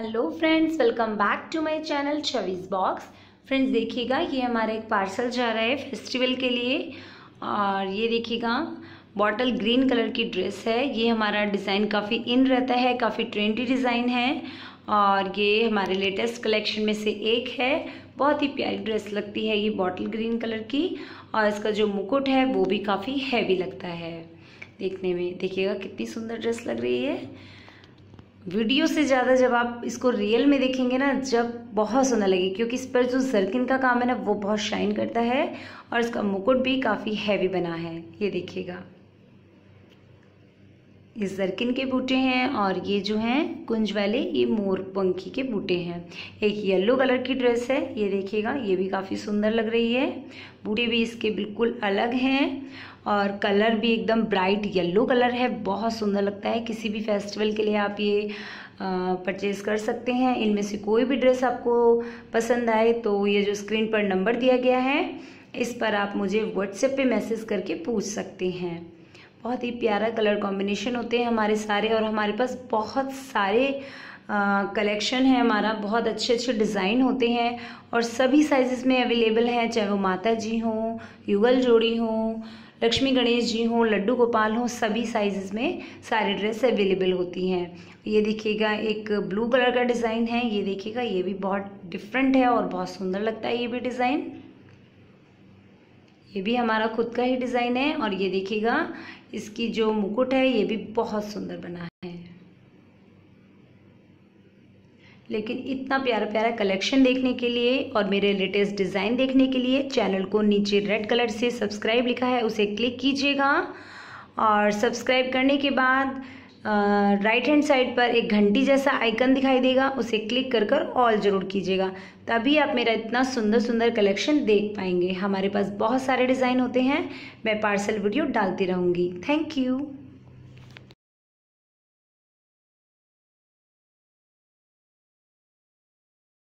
Hello friends welcome back to my channel छवीस box friends देखिएगा, ये हमारा एक पार्सल जा रहा है फेस्टिवल के लिए। और ये देखिएगा बॉटल ग्रीन कलर की ड्रेस है। ये हमारा डिज़ाइन काफ़ी इन रहता है, काफ़ी ट्रेंडी डिज़ाइन है। और ये हमारे लेटेस्ट कलेक्शन में से एक है। बहुत ही प्यारी ड्रेस लगती है ये बॉटल ग्रीन कलर की। और इसका जो मुकुट है, वो भी काफ़ी हैवी लगता है। देखने में, देखिएगा, कितनी सुंदर ड्रेस लग रही है। वीडियो से ज़्यादा जब आप इसको रियल में देखेंगे ना, जब बहुत सुंदर लगेगी, क्योंकि इस पर जो जर्किन का काम है ना, वो बहुत शाइन करता है और इसका मुकुट भी काफ़ी हैवी बना है। ये देखिएगा। ये जरकिन के बूटे हैं और ये जो हैं, कुंज वाले, ये मोर पंखी के बूटे हैं। एक येलो कलर की ड्रेस है, ये देखिएगा, ये भी काफ़ी सुंदर लग रही है। बूटे भी इसके बिल्कुल अलग हैं और कलर भी एकदम ब्राइट येलो कलर है। बहुत सुंदर लगता है, किसी भी फेस्टिवल के लिए आप ये परचेज़ कर सकते हैं। इनमें से कोई भी ड्रेस आपको पसंद आए तो ये जो स्क्रीन पर नंबर दिया गया है, इस पर आप मुझे व्हाट्सएप पे मैसेज करके पूछ सकते हैं। बहुत ही प्यारा कलर कॉम्बिनेशन होते हैं हमारे सारे और हमारे पास बहुत सारे कलेक्शन है हमारा। बहुत अच्छे अच्छे डिज़ाइन होते हैं और सभी साइजेस में अवेलेबल हैं, चाहे वो माता जी हों, युगल जोड़ी हों, लक्ष्मी गणेश जी हों, लड्डू गोपाल हों, सभी साइजेस में सारे ड्रेस अवेलेबल होती हैं। ये देखिएगा, एक ब्लू कलर का डिज़ाइन है, ये देखिएगा, ये भी बहुत डिफरेंट है और बहुत सुंदर लगता है ये भी डिज़ाइन ये भी हमारा खुद का ही डिज़ाइन है और ये देखिएगा, इसकी जो मुकुट है, ये भी बहुत सुंदर बना है। लेकिन इतना प्यारा प्यारा कलेक्शन देखने के लिए और मेरे लेटेस्ट डिज़ाइन देखने के लिए चैनल को नीचे रेड कलर से सब्सक्राइब लिखा है, उसे क्लिक कीजिएगा। और सब्सक्राइब करने के बाद राइट हैंड साइड पर एक घंटी जैसा आइकन दिखाई देगा, उसे क्लिक कर कर ऑल ज़रूर कीजिएगा। तभी आप मेरा इतना सुंदर सुंदर कलेक्शन देख पाएँगे। हमारे पास बहुत सारे डिज़ाइन होते हैं। मैं पार्सल वीडियो डालती रहूँगी। Thank you